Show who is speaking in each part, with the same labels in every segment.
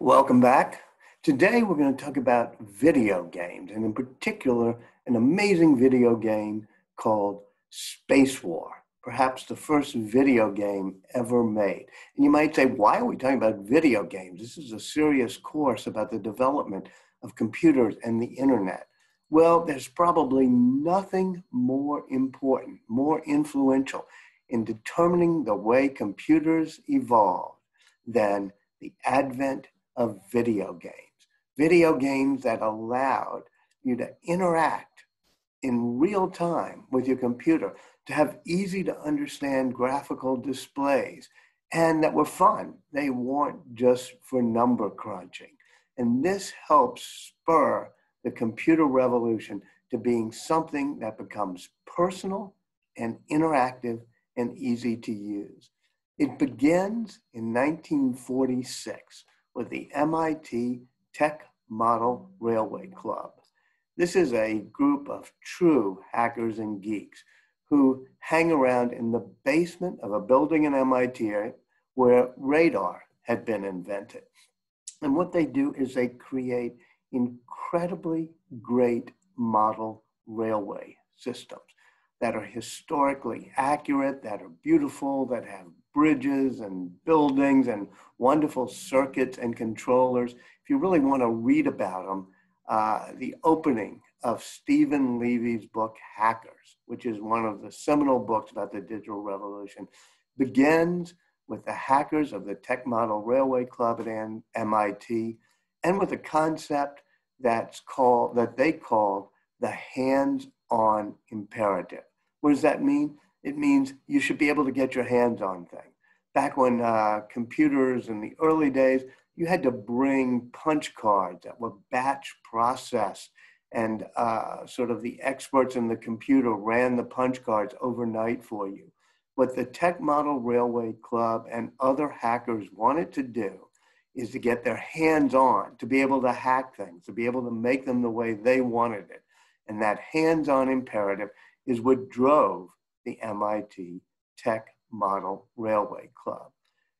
Speaker 1: Welcome back. Today we're going to talk about video games, and in particular, an amazing video game called Spacewar, perhaps the first video game ever made. And you might say, why are we talking about video games? This is a serious course about the development of computers and the internet. Well, there's probably nothing more important, more influential in determining the way computers evolved than the advent of video games. Video games that allowed you to interact in real time with your computer, to have easy to understand graphical displays, and that were fun. They weren't just for number crunching. And this helps spur the computer revolution to being something that becomes personal and interactive and easy to use. It begins in 1946 with the MIT Tech Model Railway Club. This is a group of true hackers and geeks who hang around in the basement of a building in MIT where radar had been invented. And what they do is they create incredibly great model railway systems that are historically accurate, that are beautiful, that have bridges and buildings and wonderful circuits and controllers. If you really want to read about them, uh, the opening of Steven Levy's book, Hackers, which is one of the seminal books about the digital revolution, begins with the hackers of the Tech Model Railway Club at MIT and with a concept that's called, that they called the hands-on imperative. What does that mean? It means you should be able to get your hands on things. Back when uh, computers in the early days, you had to bring punch cards that were batch processed and uh, sort of the experts in the computer ran the punch cards overnight for you. What the Tech Model Railway Club and other hackers wanted to do is to get their hands on, to be able to hack things, to be able to make them the way they wanted it. And that hands on imperative is what drove the MIT Tech Model Railway Club.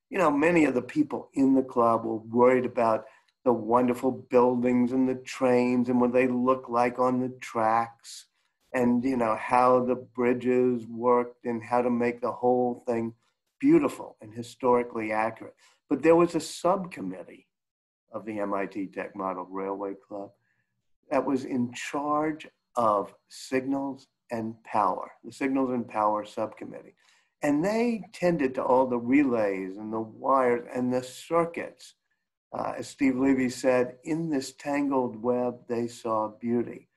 Speaker 1: You know, many of the people in the club were worried about the wonderful buildings and the trains and what they look like on the tracks and, you know, how the bridges worked and how to make the whole thing beautiful and historically accurate. But there was a subcommittee of the MIT Tech Model Railway Club that was in charge of signals and power, the signals and power subcommittee. And they tended to all the relays and the wires and the circuits. Uh, as Steve Levy said, in this tangled web, they saw beauty.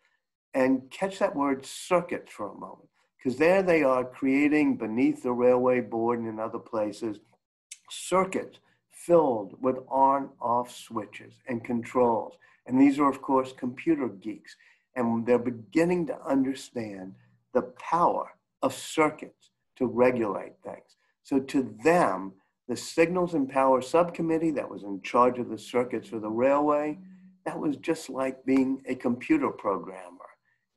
Speaker 1: And catch that word circuit for a moment, because there they are creating beneath the railway board and in other places circuits filled with on off switches and controls. And these are, of course, computer geeks. And they're beginning to understand the power of circuits to regulate things. So to them, the Signals and Power Subcommittee that was in charge of the circuits for the railway, that was just like being a computer programmer.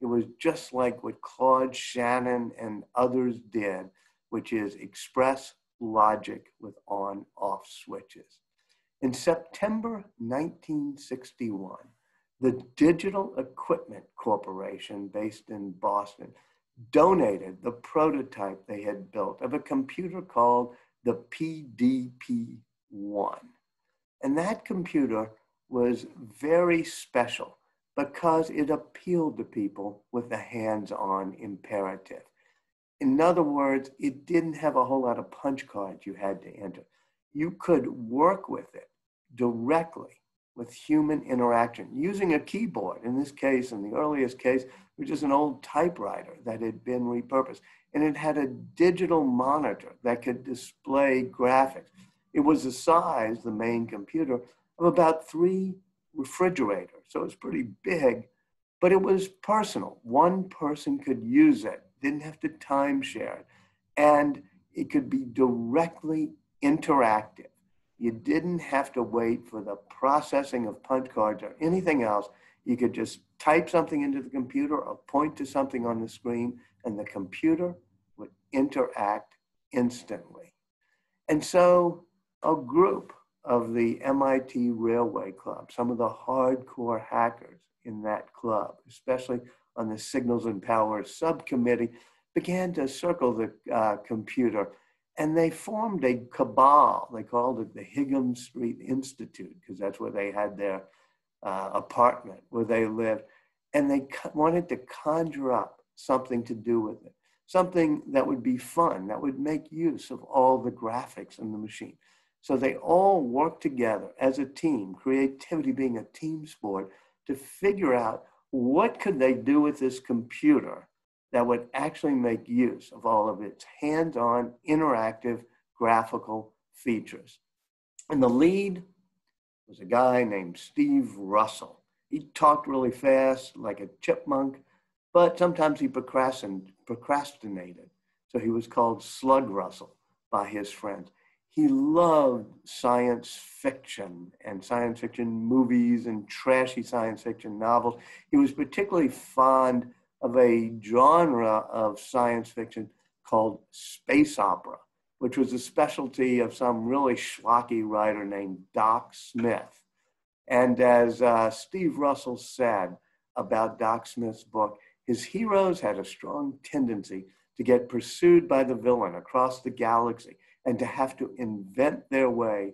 Speaker 1: It was just like what Claude Shannon and others did, which is express logic with on off switches. In September 1961, the Digital Equipment Corporation, based in Boston, donated the prototype they had built of a computer called the PDP-1. And that computer was very special because it appealed to people with the hands-on imperative. In other words, it didn't have a whole lot of punch cards you had to enter. You could work with it directly with human interaction using a keyboard. In this case, in the earliest case, which is an old typewriter that had been repurposed. And it had a digital monitor that could display graphics. It was the size, the main computer, of about three refrigerators. So it was pretty big, but it was personal. One person could use it, didn't have to timeshare it, and it could be directly interactive. You didn't have to wait for the processing of punch cards or anything else. You could just type something into the computer or point to something on the screen, and the computer would interact instantly. And so a group of the MIT Railway Club, some of the hardcore hackers in that club, especially on the Signals and Power subcommittee, began to circle the uh, computer and they formed a cabal. They called it the Hingham Street Institute because that's where they had their uh, apartment where they lived. And they wanted to conjure up something to do with it, something that would be fun, that would make use of all the graphics in the machine. So they all worked together as a team, creativity being a team sport, to figure out what could they do with this computer that would actually make use of all of its hands-on, interactive, graphical features. And the lead was a guy named Steve Russell. He talked really fast, like a chipmunk, but sometimes he procrastinated. So he was called Slug Russell by his friends. He loved science fiction and science fiction movies and trashy science fiction novels. He was particularly fond of a genre of science fiction called space opera, which was a specialty of some really schlocky writer named Doc Smith. And as uh, Steve Russell said about Doc Smith's book, his heroes had a strong tendency to get pursued by the villain across the galaxy and to have to invent their way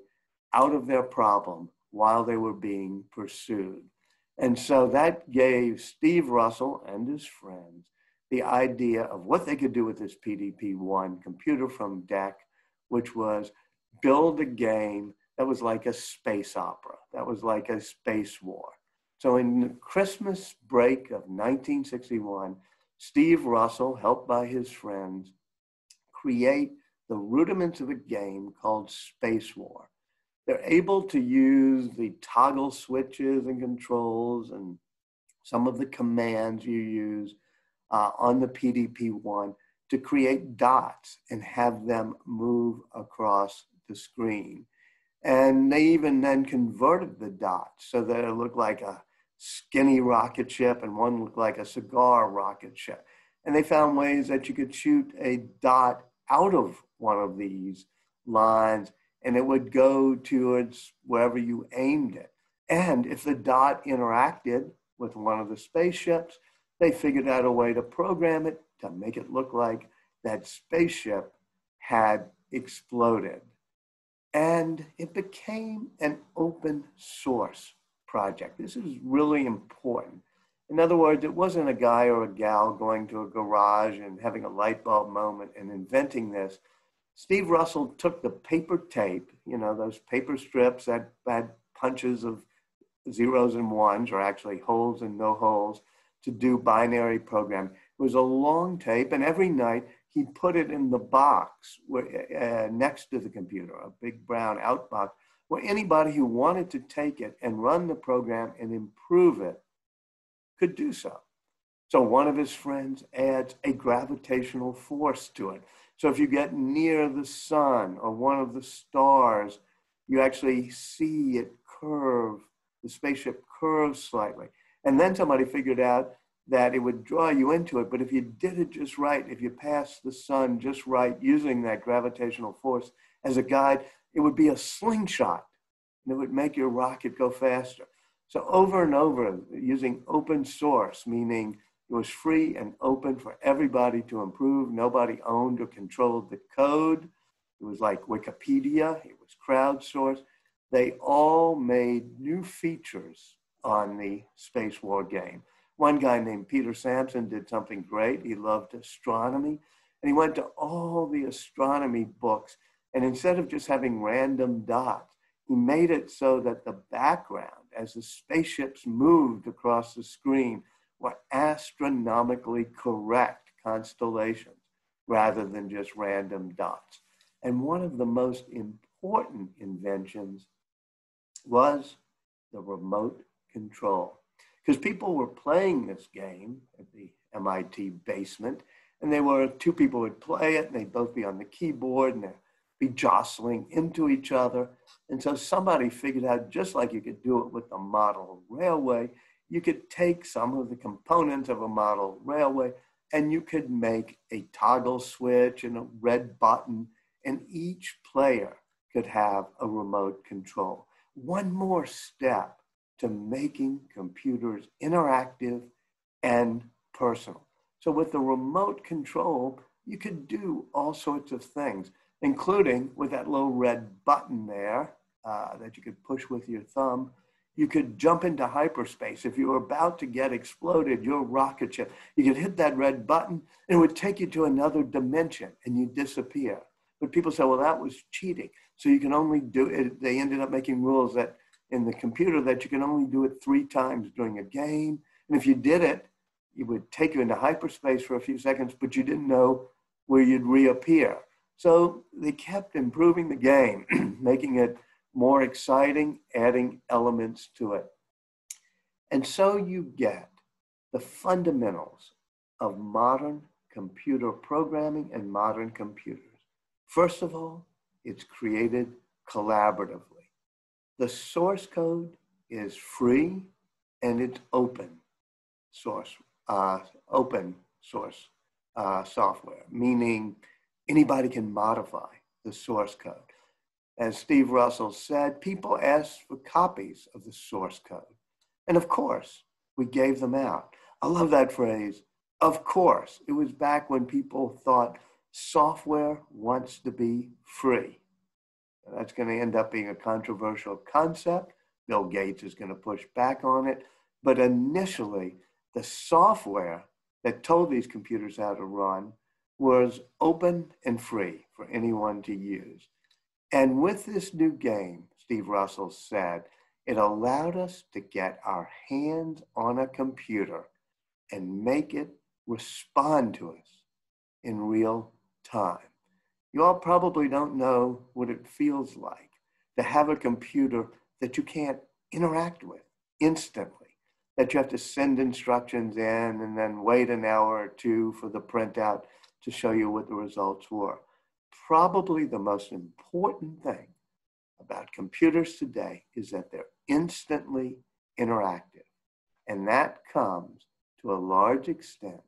Speaker 1: out of their problem while they were being pursued. And so that gave Steve Russell and his friends the idea of what they could do with this PDP-1 computer from DEC, which was build a game that was like a space opera, that was like a space war. So in the Christmas break of 1961, Steve Russell, helped by his friends, create the rudiments of a game called Spacewar they're able to use the toggle switches and controls and some of the commands you use uh, on the PDP-1 to create dots and have them move across the screen. And they even then converted the dots so that it looked like a skinny rocket ship and one looked like a cigar rocket ship. And they found ways that you could shoot a dot out of one of these lines and it would go towards wherever you aimed it. And if the dot interacted with one of the spaceships, they figured out a way to program it to make it look like that spaceship had exploded. And it became an open source project. This is really important. In other words, it wasn't a guy or a gal going to a garage and having a light bulb moment and inventing this. Steve Russell took the paper tape, you know, those paper strips that had punches of zeros and ones, or actually holes and no holes, to do binary programming. It was a long tape, and every night he put it in the box where, uh, next to the computer, a big brown outbox, where anybody who wanted to take it and run the program and improve it could do so. So one of his friends adds a gravitational force to it. So if you get near the sun or one of the stars, you actually see it curve, the spaceship curves slightly. And then somebody figured out that it would draw you into it. But if you did it just right, if you passed the sun just right using that gravitational force as a guide, it would be a slingshot and it would make your rocket go faster. So over and over, using open source, meaning it was free and open for everybody to improve. Nobody owned or controlled the code. It was like Wikipedia, it was crowdsourced. They all made new features on the Spacewar game. One guy named Peter Samson did something great. He loved astronomy and he went to all the astronomy books. And instead of just having random dots, he made it so that the background, as the spaceships moved across the screen, were astronomically correct constellations rather than just random dots. And one of the most important inventions was the remote control. Because people were playing this game at the MIT basement, and they were two people would play it, and they'd both be on the keyboard, and they'd be jostling into each other. And so somebody figured out, just like you could do it with the model railway, you could take some of the components of a model railway and you could make a toggle switch and a red button, and each player could have a remote control. One more step to making computers interactive and personal. So with the remote control, you could do all sorts of things, including with that little red button there uh, that you could push with your thumb. You could jump into hyperspace. If you were about to get exploded, your rocket ship, you could hit that red button and it would take you to another dimension and you disappear. But people say, well, that was cheating. So you can only do it. They ended up making rules that in the computer that you can only do it three times during a game. And if you did it, it would take you into hyperspace for a few seconds, but you didn't know where you'd reappear. So they kept improving the game, making it more exciting, adding elements to it. And so you get the fundamentals of modern computer programming and modern computers. First of all, it's created collaboratively. The source code is free and it's open source, uh, open source uh, software, meaning anybody can modify the source code. As Steve Russell said, people asked for copies of the source code. And of course, we gave them out. I love that phrase. Of course, it was back when people thought software wants to be free. That's going to end up being a controversial concept. Bill Gates is going to push back on it. But initially, the software that told these computers how to run was open and free for anyone to use. And with this new game, Steve Russell said, it allowed us to get our hands on a computer and make it respond to us in real time. You all probably don't know what it feels like to have a computer that you can't interact with instantly, that you have to send instructions in and then wait an hour or two for the printout to show you what the results were. Probably the most important thing about computers today is that they're instantly interactive. And that comes to a large extent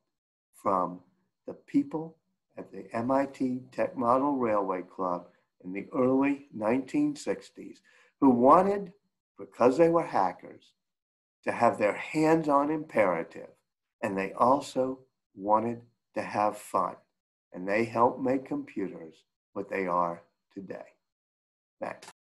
Speaker 1: from the people at the MIT Tech Model Railway Club in the early 1960s who wanted, because they were hackers, to have their hands on imperative. And they also wanted to have fun. And they helped make computers what they are today. Thanks.